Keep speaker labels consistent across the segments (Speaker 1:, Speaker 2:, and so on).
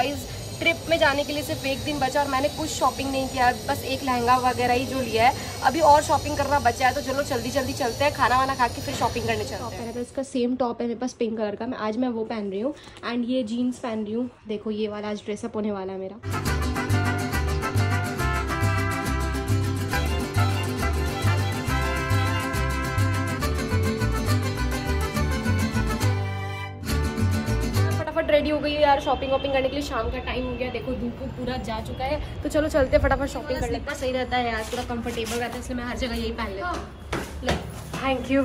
Speaker 1: Guys trip में जाने के लिए सिर्फ़ एक दिन बचा और मैंने कुछ शॉपिंग नहीं किया बस एक लहंगा वगैरह ही जो लिया है। अभी और शॉपिंग करना बचा है तो चलो जल्दी जल्दी चलते हैं खाना वाना खा के फिर शॉपिंग करने चलते हैं। तो इसका सेम टॉप है मेरे पास पिंक कलर का मैं आज मैं वो पहन रही हूँ एंड ये जीन्स पहन रही हूँ। देखो ये वाला आज ड्रेसअप होने वाला है मेरा। रेडी हो गई है यार शॉपिंग वॉपिंग करने के लिए। शाम का टाइम हो गया देखो धूप पूरा जा चुका है। तो चलो चलते फटाफट शॉपिंग कर लेते हैं। सही रहता है यार पूरा कंफर्टेबल रहता है इसलिए मैं हर जगह यही पहन लेती हूँ। थैंक यू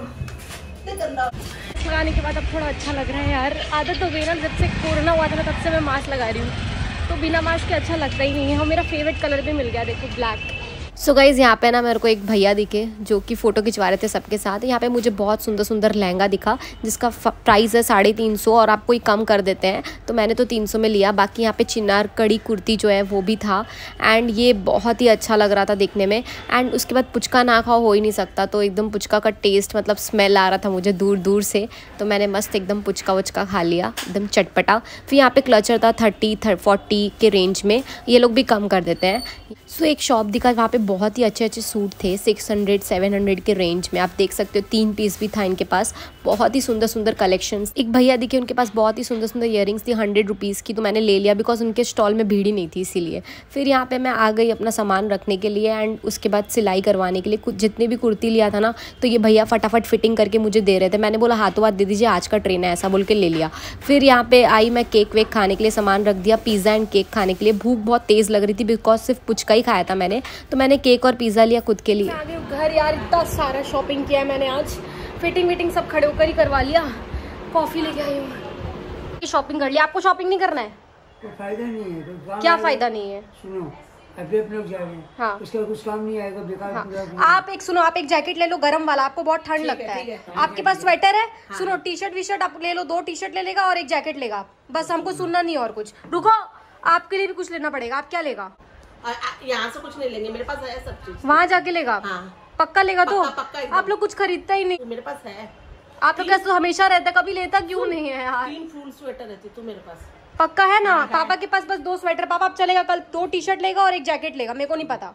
Speaker 1: लगाने के बाद अब थोड़ा अच्छा लग रहा है यार। आदत हो गई ना जब से कोरोना हुआ था ना तब से मैं मास्क लगा रही हूँ। तो बिना मास्क के अच्छा लगता ही नहीं है। हाँ मेरा फेवरेट कलर भी मिल गया देखो ब्लैक सो so गाइज़ यहाँ पे ना मेरे को एक भैया दिखे जो कि फ़ोटो खिंचवा रहे थे सबके साथ। यहाँ पे मुझे बहुत सुंदर सुंदर लहंगा दिखा, जिसका प्राइस है साढ़े तीन सौ और आप कोई कम कर देते हैं तो मैंने तो तीन सौ में लिया। बाकी यहाँ पे चिनार कड़ी कुर्ती जो है वो भी था। एंड ये बहुत ही अच्छा लग रहा था देखने में। एंड उसके बाद पुचका ना खाओ हो ही नहीं सकता तो एकदम पुचका का टेस्ट मतलब स्मेल आ रहा था मुझे दूर दूर से। तो मैंने मस्त एकदम पुचका वचका खा लिया, एकदम चटपटा। फिर यहाँ पे क्लचर था थर्टी, थर फोर्टी के रेंज में। ये लोग भी कम कर देते हैं। सो एक शॉप दिखा, वहाँ पे बहुत ही अच्छे अच्छे सूट थे सिक्स हंड्रेड सेवन हंड्रेड के रेंज में। आप देख सकते हो, तीन पीस भी था इनके पास। बहुत ही सुंदर सुंदर कलेक्शंस एक भैया दिखे उनके पास बहुत ही सुंदर सुंदर इयर थी हंड्रेड रुपीज़ की तो मैंने ले लिया बिकॉज़ उनके स्टॉल में भीड़ ही नहीं थी इसीलिए। फिर यहाँ पे मैं आ गई अपना सामान रखने के लिए एंड उसके बाद सिलाई करवाने के लिए। कुछ जितने भी कुर्ती लिया था ना तो ये भैया फटाफट फिटिंग करके मुझे दे रहे थे। मैंने बोला हाथों हाथ दे दीजिए आज का ट्रेन है। ऐसा बोल के ले लिया। फिर यहाँ पे आई, मैं केक वेक खाने के लिए सामान रख दिया पिज़्ज़ा एंड केक खाने के लिए। भूख बहुत तेज़ लग रही थी बिकॉज़ सिर्फ़ पुचका ही खाया था मैंने। तो मैंने केक और पिज़्ज़ा लिया खुद के लिए? आगे घर यार इतना सारा शॉपिंग किया है मैंने आज। फिटिंग विटिंग सब खड़े होकर ही करवा लिया। कॉफ़ी लेके आई हूँ। शॉपिंग कर लिया। आपको शॉपिंग नहीं करना है?
Speaker 2: तो फ़ायदा नहीं है
Speaker 1: क्या फ़ायदा नहीं है?
Speaker 2: सुनो अभी अपने जा रहे हैं। हाँ। उसका कुछ काम नहीं आएगा बेकार
Speaker 1: हाँ। आप एक सुनो आप एक जैकेट ले लो गर्म वाला। आपको बहुत ठंड लगता है, है। आपके पास स्वेटर है। हाँ। सुनो टी शर्ट वी शर्ट आप ले लो दो टी शर्ट ले लेगा और एक जैकेट लेगा। बस हमको सुनना नहीं और कुछ। रुको आपके लिए भी कुछ लेना पड़ेगा। आप क्या लेगा?
Speaker 3: यहाँ से कुछ नहीं लेंगे मेरे पास है सब चीज़।
Speaker 1: वहाँ जाके लेगा? हाँ। पक्का लेगा तो? पक्का आप लोग कुछ खरीदता ही नहीं।
Speaker 3: मेरे पास है।
Speaker 1: आप लोग तो हमेशा रहता कभी लेता क्यों नहीं है यार?
Speaker 3: तीन फुल स्वेटर रहती तू मेरे पास।
Speaker 1: पक्का है ना? हाँ, पापा के पास बस दो स्वेटर पापा आप चलेगा कल दो टी शर्ट लेगा और एक जैकेट लेगा मेरे को नहीं पता।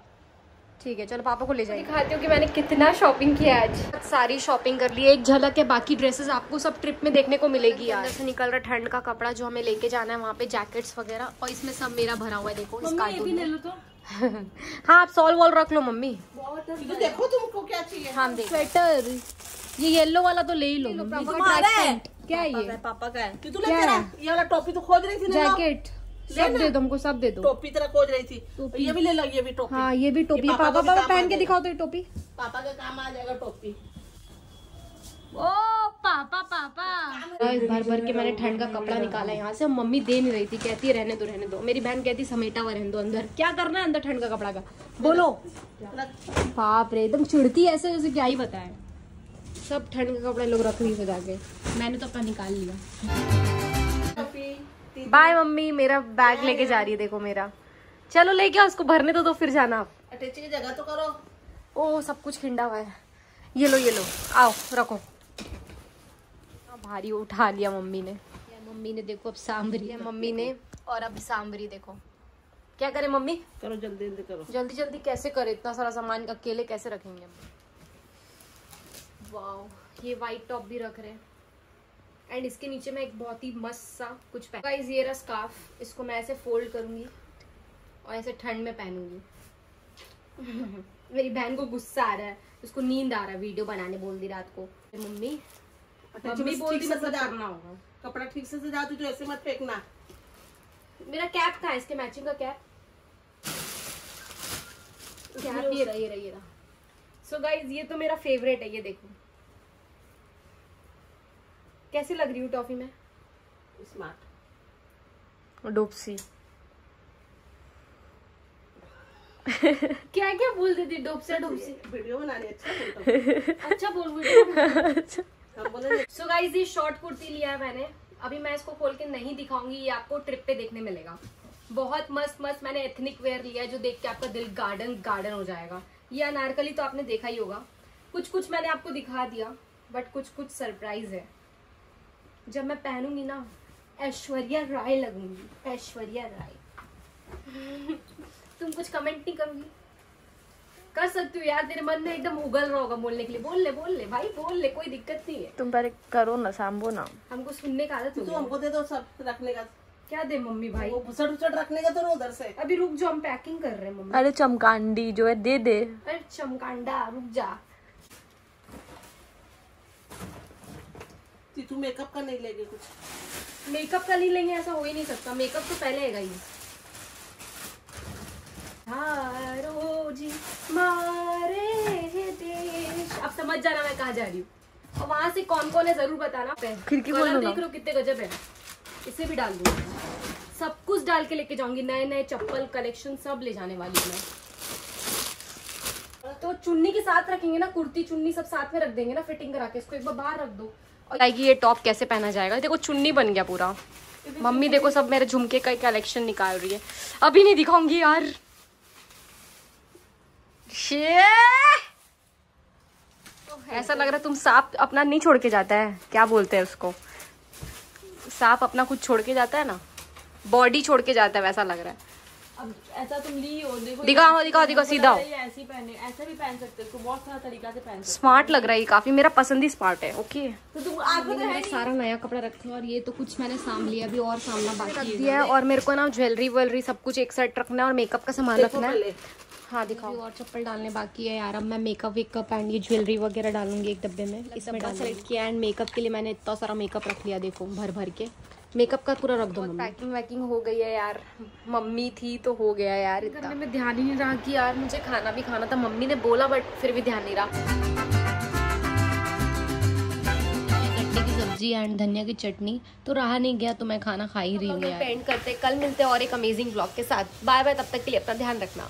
Speaker 1: ठीक है चलो पापा को ले जाए दिखाती हूँ कि मैंने कितना शॉपिंग किया आज। सारी शॉपिंग कर ली है एक झलक है बाकी ड्रेसेस आपको सब ट्रिप में देखने को मिलेगी यार से निकल रहा ठंड का कपड़ा जो हमें लेके जाना है वहाँ पे जैकेट्स वगैरह और इसमें सब मेरा भरा हुआ है देखो इस कार्टून तो। हाँ आप सॉल वॉल रख लो मम्मी।
Speaker 3: तो देखो तुमको क्या चाहिए।
Speaker 1: हाँ देख। स्वेटर ये येलो वाला तो ले ही लो
Speaker 3: क्या ये? पापा का है। तू है? ये वाला टोपी तो खोज रही थी
Speaker 1: जैकेट सब दे दो हमको सब दे दो।
Speaker 3: टोपी तरह खोज रही थी। ये भी ले लो ये भी टोपी।
Speaker 1: हाँ ये भी टोपी। पापा पापा पहन के दिखाओ तो ये टोपी।
Speaker 3: पापा का काम आ जाएगा टोपी।
Speaker 1: ओ पापा पापा। भर भर के मैंने ठंड का कपड़ा निकाला यहाँ से। मम्मी दे नहीं रही थी कहती है रहने दो रहने दो। मेरी बहन कहती समेटा हुआ रहने दो अंदर। क्या करना है अंदर ठंड का कपड़ा का? बोलो। बाप रे एकदम चिड़ती ऐसे जैसे क्या ही बताए। सब ठंड का कपड़ा लोग रख ली सजा के मैंने तो अपना निकाल लिया। बाय मम्मी मेरा बैग लेके जा रही है देखो मेरा। चलो लेके आओ उसको भरने तो दो तो फिर जाना आप।
Speaker 3: की जगह तो करो।
Speaker 1: ओ सब कुछ खिंडा हुआ है। ये लो ये लो। आओ रखो। भारी उठा लिया मम्मी ने। मम्मी ने देखो अब सांभरी मम्मी ने और अब सांभरी देखो। क्या करे मम्मी?
Speaker 3: करो जल्दी जल्दी करो।
Speaker 1: जल्दी जल्दी कैसे करे? इतना सारा सामान अकेले कैसे रखेंगे हम? वाह ये वाइट टॉप भी रख रहे हैं। एंड इसके नीचे मैं एक बहुत ही मस्त सा कुछ पहन ये रहा स्कार्फ इसको मैं ऐसे फोल्ड करूँगी और ऐसे ठंड में पहनूँगी। मेरी बहन को गुस्सा आ रहा है। उसको नींद आ रहा है वीडियो बनाने बोल दी रात को। मम्मी
Speaker 3: मम्मी बोलती मतलब करना होगा। कपड़ा ठीक से सजा तू तो ऐसे मत फेंकना।
Speaker 1: मेरा कैप कहाँ है? इसके मैचिंग का कैप कैप ये रहा ये रहा ये रहा। सो गाइज़ ये तो मेरा फेवरेट है ये देखो। कैसी लग रही हूँ टॉफी में?
Speaker 3: स्मार्ट।
Speaker 1: डोपसी। क्या क्या बोल देती डोप से डोप
Speaker 3: वीडियो बनाने अच्छा
Speaker 1: अच्छा बोल वीडियो सो गाइस ये शॉर्ट कुर्ती लिया है मैंने। अभी मैं इसको खोल के नहीं दिखाऊँगी ये आपको ट्रिप पे देखने मिलेगा। बहुत मस्त मस्त मैंने एथनिक वेयर लिया है जो देख के आपका दिल गार्डन गार्डन हो जाएगा। ये अनारकली तो आपने देखा ही होगा। कुछ कुछ मैंने आपको दिखा दिया बट कुछ कुछ सरप्राइज़ है। जब मैं पहनूँगी ना ऐश्वर्या राय लगूँगी ऐश्वर्या राय। तुम कुछ कमेंट नहीं करोगी? कर सकती हो यार तेरे मन में एकदम उगल रहा होगा बोलने के लिए। बोल ले बोल ले भाई बोल ले कोई दिक्कत नहीं है।
Speaker 4: तुम पहले करो ना सांभो ना।
Speaker 1: हमको सुनने का आदत हो
Speaker 3: तो हमको दे दो सब रखने का।
Speaker 1: क्या दे मम्मी भाई?
Speaker 3: वो भुसड़ उचड़ रखने का तो ना उधर से।
Speaker 1: अभी रुक जाओ हम पैकिंग कर रहे हैं मम्मी।
Speaker 4: अरे चमकांडी जो है दे दे।
Speaker 1: अरे चमकांडा रुक जा।
Speaker 3: तू मेकअप का नहीं लेगी कुछ?
Speaker 1: मेकअप का नहीं लेंगे ऐसा हो ही नहीं सकता। मेकअप तो पहले है। ही जी मारे देश। अब समझ जाना मैं कहाँ जा रही हूँ। और वहाँ से कौन कौन है ज़रूर बताना।
Speaker 4: खिड़की।
Speaker 1: देख रहे कितने गजब है। इसे भी डाल दूँगी। सब कुछ डाल के लेके जाऊँगी। नए नए चप्पल कलेक्शन सब ले जाने वाली हूँ मैं। तो चुन्नी के साथ रखेंगे ना कुर्ती चुन्नी सब साथ में रख देंगे ना फिटिंग करा के। इसको एक बार बाहर रख दो। और ये टॉप कैसे पहना जाएगा? देखो, चुन्नी बन गया पूरा। मम्मी, देखो, सब मेरे झुमके का कलेक्शन निकाल रही है। अभी नहीं दिखाऊँगी यार। ऐसा लग रहा है तुम सांप अपना नहीं छोड़ के जाता है। क्या बोलते हैं उसको? सांप अपना कुछ छोड़ के जाता है ना? बॉडी छोड़ के जाता है, वैसा लग रहा है।
Speaker 3: अब ऐसा तुम ली हो देखो
Speaker 1: दिखाओ दिखाओ दिखाओ सीधा हो।
Speaker 3: ये ऐसे पहने ऐसे भी पहन सकते बहुत सारा तरीका से पहन
Speaker 1: स्मार्ट लग रहा है ये काफ़ी मेरा पसंद ही स्मार्ट है ओके
Speaker 3: तो तुम
Speaker 1: सारा नया कपड़ा रखा है और ये तो कुछ मैंने साम लिया अभी और सामना बाकी रख दिया है और मेरे को ना ज्वेलरी वेलरी सब कुछ एक सेट रखना है और मेकअप का सामान रखना है। हाँ दिखाओ। और चप्पल डालने बाकी है यार अब मैं मेकअप वेकअप एंड ये ज्वेलरी वगैरह डालूँगी एक डब्बे में इसमें डाल सेलेक्ट किया एंड मेकअप के लिए मैंने इतना सारा मेकअप रख लिया देखो भर भर के। मेकअप का पूरा रख दो पैकिंग वैकिंग हो गई है यार। मम्मी थी तो हो गया यार इतना। में ध्यान ही नहीं रहा कि यार मुझे खाना भी खाना था। मम्मी ने बोला बट फिर भी ध्यान नहीं रहा। गट्टे की सब्ज़ी एंड धनिया की चटनी तो रहा नहीं गया तो मैं खाना खा ही रही हूँ एंड करते कल मिलते हैं और एक अमेजिंग ब्लॉग के साथ। बाय बाय तब तक के लिए अपना ध्यान रखना।